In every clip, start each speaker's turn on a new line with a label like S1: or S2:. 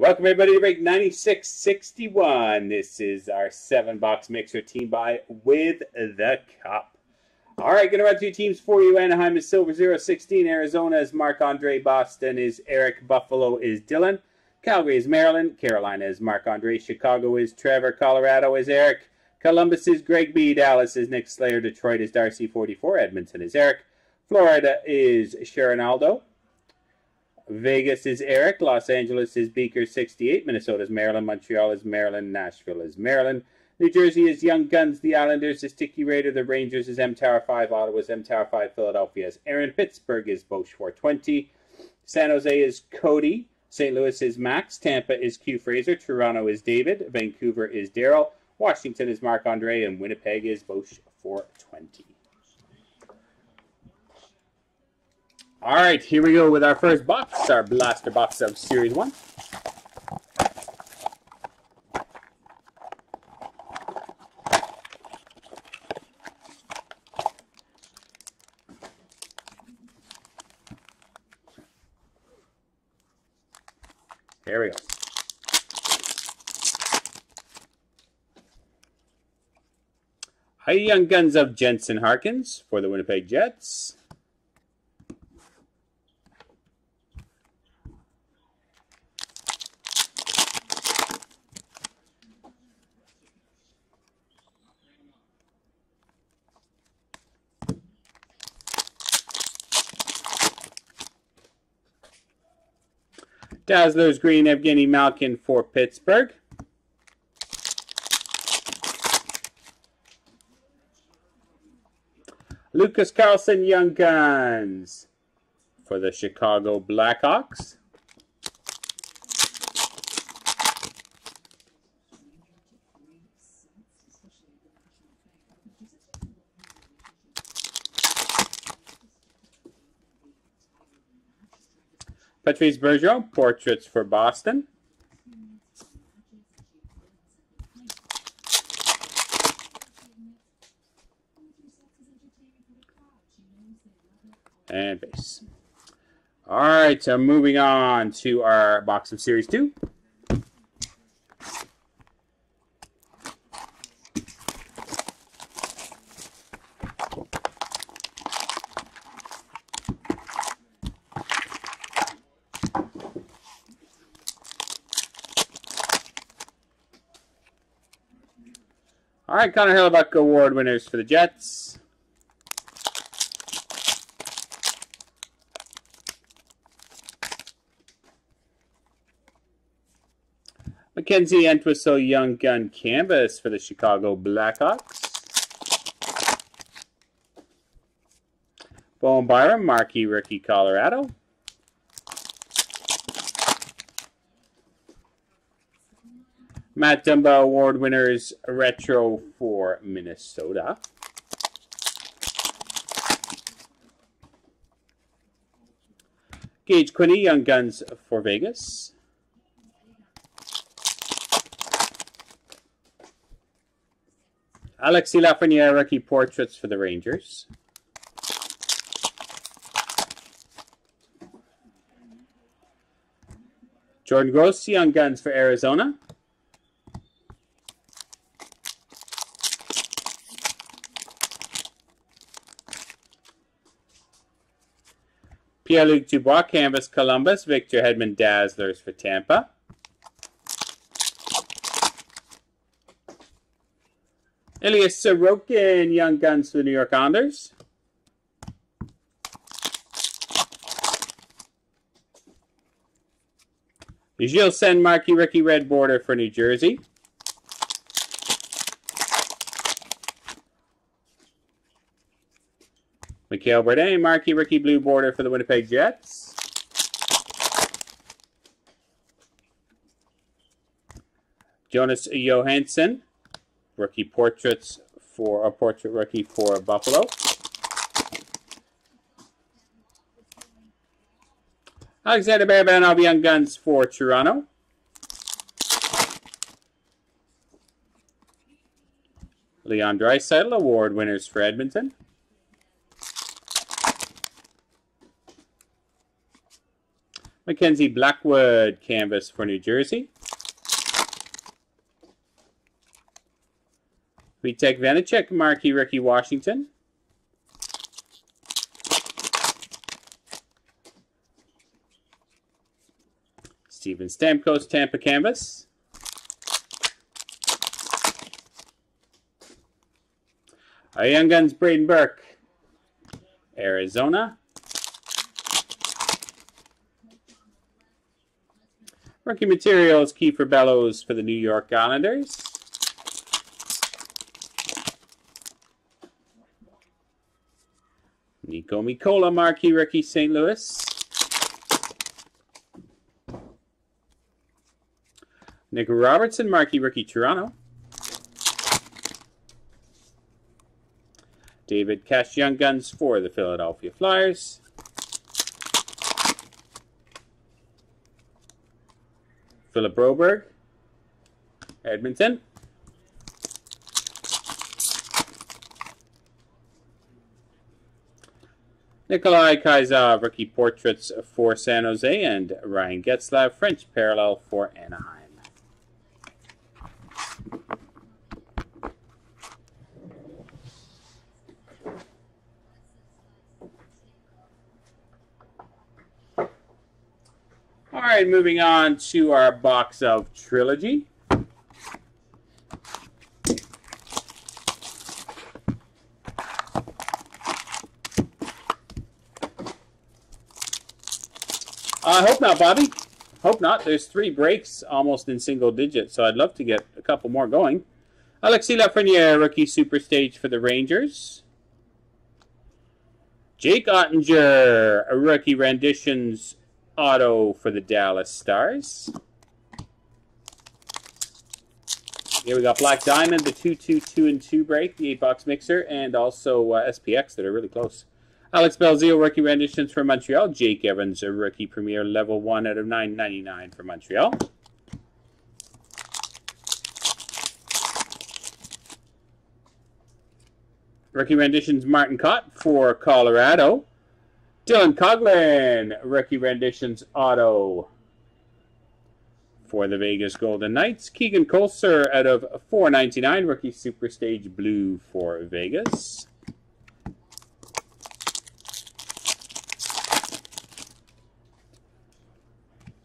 S1: Welcome everybody to break 9661. This is our seven box mixer team buy with the cup. All right, to run through teams for you. Anaheim is Silver 016. Arizona is Mark Andre. Boston is Eric. Buffalo is Dylan. Calgary is Maryland. Carolina is Mark Andre. Chicago is Trevor. Colorado is Eric. Columbus is Greg B. Dallas is Nick Slayer. Detroit is Darcy 44. Edmonton is Eric. Florida is Sharon Aldo. Vegas is Eric. Los Angeles is Beaker 68. Minnesota is Maryland. Montreal is Maryland. Nashville is Maryland. New Jersey is Young Guns. The Islanders is Sticky Raider. The Rangers is M Tower 5. Ottawa is M Tower 5. Philadelphia is Aaron. Pittsburgh is Bosch 420. San Jose is Cody. St. Louis is Max. Tampa is Q Fraser. Toronto is David. Vancouver is Daryl. Washington is Marc Andre. And Winnipeg is Bosch 420. All right, here we go with our first box, our blaster box of Series 1. There we go. Hi, Young Guns of Jansen Harkins for the Winnipeg Jets. Dazzlers Green Evgeny Malkin for Pittsburgh. Lucas Carlsson Young Guns for the Chicago Blackhawks. Patrice Bergeron, Portraits for Boston. And base. All right, so moving on to our box of Series 2. Right, Connor Hellebuyck Award winners for the Jets. Mackenzie Entwistle Young Gun Canvas for the Chicago Blackhawks. Bowen Byram Marquee Rookie Colorado. Matt Dumba Award winners retro for Minnesota. Gage Quinney Young Guns for Vegas. Alexi Lafreniere rookie portraits for the Rangers. Jordan Gross Young Guns for Arizona. Pierre-Luc Dubois, Canvas, Columbus. Victor Hedman, Dazzlers for Tampa. Elias Sorokin, Young Guns for the New York Islanders. Gilles Senn, Marquee Rookie Red Border for New Jersey. Mikhail Berdin, Marquee Rookie Blue Border for the Winnipeg Jets. Jonas Johansson, rookie portraits for a portrait rookie for Buffalo. Alexander Barabanov, Young Guns for Toronto. Leon Draisaitl, award winners for Edmonton. Mackenzie Blackwood canvas for New Jersey. Vitek Vanacek, marquee Rookie Washington. Steven Stamkos, Tampa canvas. Our Young Guns, Braden Burke, Arizona. Rookie materials, Kiefer Bellows for the New York Islanders. Niko Mikkola, marquee rookie, St. Louis. Nick Robertson, marquee rookie, Toronto. David Kase Young Guns for the Philadelphia Flyers. Philip Broberg, Edmonton. Nikolai Kaiser, rookie portraits for San Jose, and Ryan Getzlaf, French parallel for Anaheim. All right, moving on to our box of Trilogy. I hope not, Bobby. Hope not. There's three breaks almost in single digits, so I'd love to get a couple more going. Alexis Lafreniere, rookie super stage for the Rangers. Jake Oettinger, a rookie renditions auto for the Dallas Stars. Here we got Black Diamond, the 2 2 2 and 2 break, the 8 box mixer, and also uh, SPX that are really close. Alex Belzile, rookie renditions for Montreal. Jake Evans, a rookie premier level 1 out of 999 for Montreal. Rookie renditions Martin Kaut for Colorado. Dylan Coghlan, rookie renditions auto for the Vegas Golden Knights. Keegan Kolesar out of 499, rookie super stage blue for Vegas.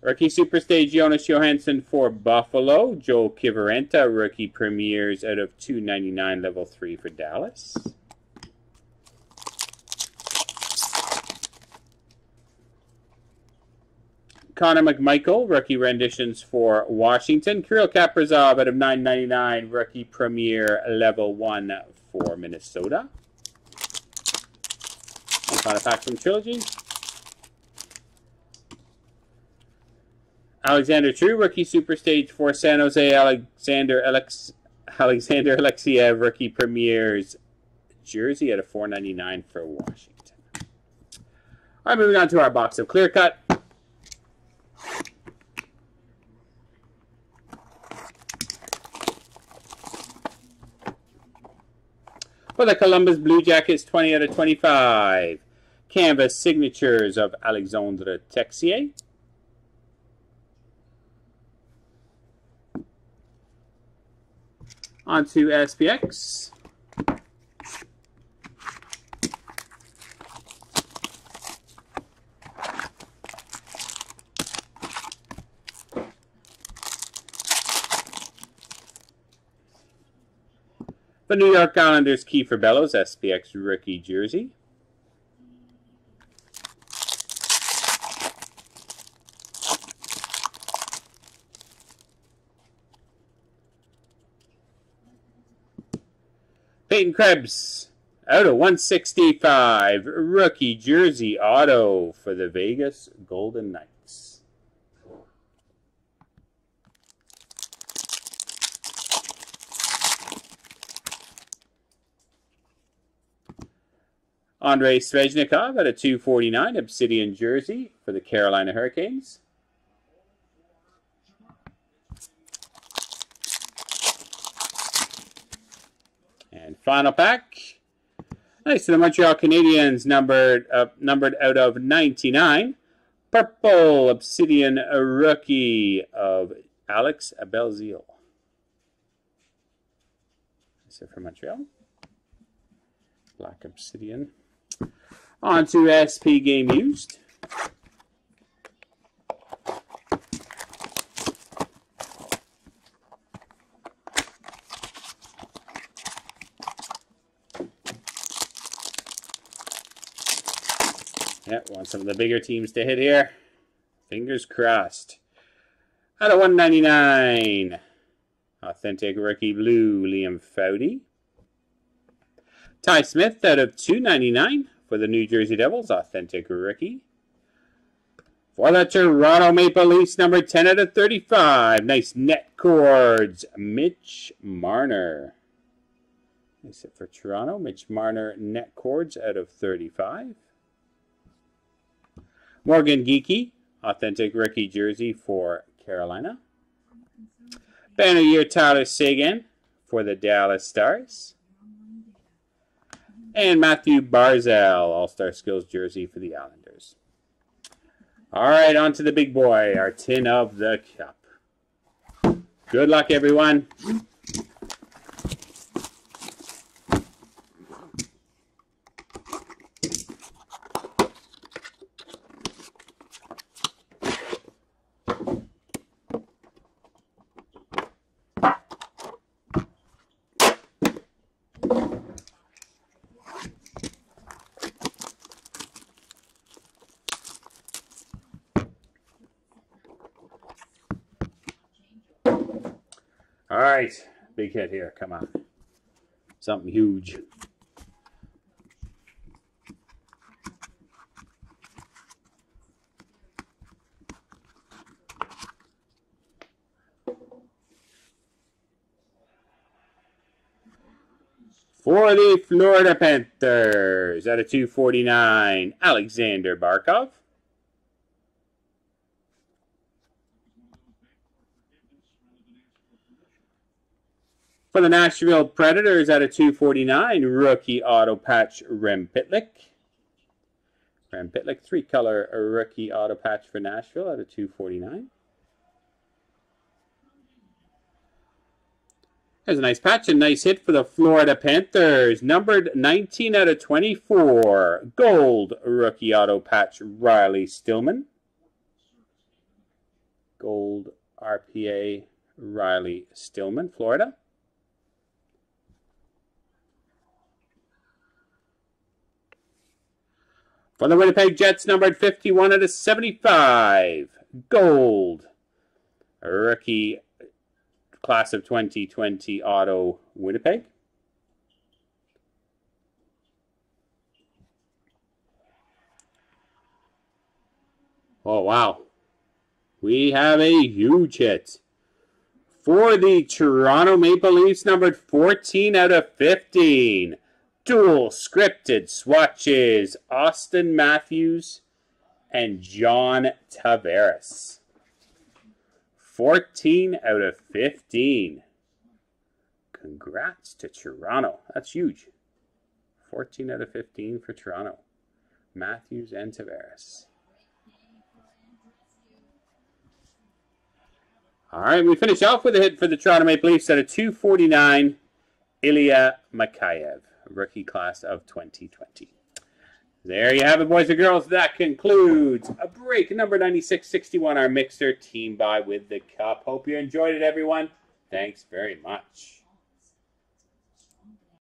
S1: Rookie Super Stage Jonas Johansson for Buffalo. Joel Kiviranta, rookie premieres out of 299 level 3 for Dallas. Connor McMichael, rookie renditions for Washington. Kirill Kaprizov out of 999, rookie premier level 1 for Minnesota. A pack from Trilogy. Alexander True, rookie super stage for San Jose. Alexander Alex Alexander Alexeyev, rookie premieres jersey at a 4.99 for Washington. All right, moving on to our box of clear cut. For the Columbus Blue Jackets, 20 out of 25. Canvas signatures of Alexandre Texier. Onto SPX. The New York Islanders Kiefer Bellows SPX rookie jersey. Peyton Krebs, out of 165, rookie jersey auto for the Vegas Golden Knights. Andrei Svechnikov at a 249 Obsidian jersey for the Carolina Hurricanes. And final pack. Nice to the Montreal Canadiens, numbered uh, numbered out of 99. purple Obsidian rookie of Alex Belzile. Is it from Montreal? Black Obsidian. On to SP Game Used. Yep, want some of the bigger teams to hit here. Fingers crossed. Out of 199. Authentic rookie blue, Liam Foudy. Ty Smith out of 299 for the New Jersey Devils, authentic rookie. For the Toronto Maple Leafs, number 10 out of 35. Nice net cords, Mitch Marner. Nice it for Toronto. Mitch Marner net cords out of 35. Morgan Geekie, authentic rookie jersey for Carolina. Banner year Tyler Seguin for the Dallas Stars. And Matthew Barzal, All-Star Skills jersey for the Islanders. All right, on to the big boy, our tin of the cup. Good luck, everyone. All right, big hit here. Come on. Something huge. For the Florida Panthers, at a 249, Alexander Barkov. For the Nashville Predators at a 249, rookie auto patch Rem Pitlick. Rem Pitlick, three color rookie auto patch for Nashville at a 249. There's a nice patch, a nice hit for the Florida Panthers. Numbered 19 out of 24. Gold rookie auto patch Riley Stillman. Gold RPA Riley Stillman, Florida. For the Winnipeg Jets, numbered 51 out of 75. Gold. Rookie class of 2020 auto Winnipeg. Oh, wow. We have a huge hit. For the Toronto Maple Leafs, numbered 14 out of 15 dual scripted swatches Auston Matthews and John Tavares. 14 out of 15. Congrats to Toronto. That's huge. 14 out of 15 for Toronto. Matthews and Tavares. All right, we finish off with a hit for the Toronto Maple Leafs at a 249, Ilya Mikheyev rookie class of 2020. There you have it, boys and girls. That concludes a break number 9661, our mixer team buy with the cup. Hope you enjoyed it, everyone. Thanks very much.